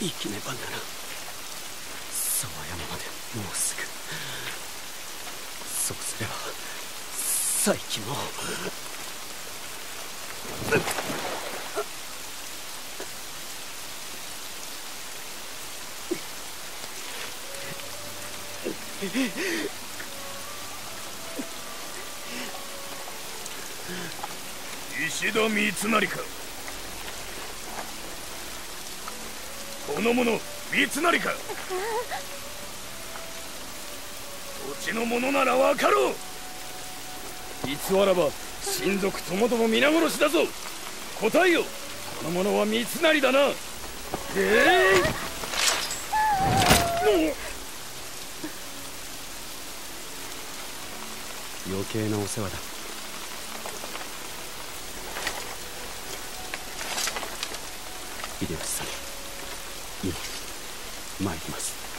生きねばならん。沢山までもうすぐ。そうすれば再起も。石田三成か。この者三成か？土地の者ならわかろう。偽らば親族ともども皆殺しだぞ。答えよ。この者は三成だな。ええ余計なお世話だ。秀吉さん今参ります。